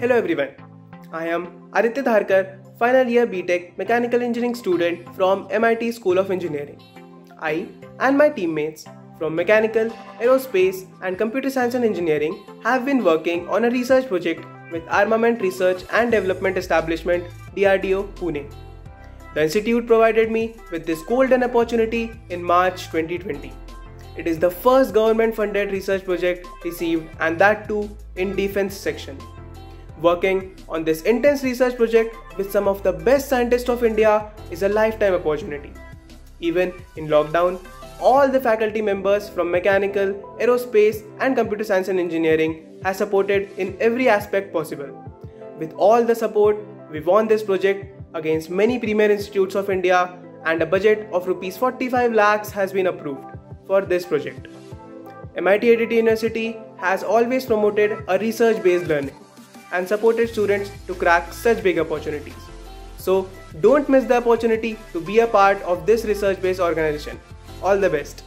Hello everyone, I am Aditya Dharkar, final year BTech Mechanical Engineering student from MIT School of Engineering. I and my teammates from Mechanical, Aerospace and Computer Science and Engineering have been working on a research project with Armament Research and Development Establishment DRDO Pune. The institute provided me with this golden opportunity in March 2020. It is the first government funded research project received and that too in defense section. Working on this intense research project with some of the best scientists of India is a lifetime opportunity. Even in lockdown, all the faculty members from mechanical, aerospace, and computer science and engineering have supported in every aspect possible. With all the support, we won this project against many premier institutes of India and a budget of rupees 45 lakhs has been approved for this project. MIT ADT University has always promoted a research based learning and supported students to crack such big opportunities. So, don't miss the opportunity to be a part of this research based organization. All the best.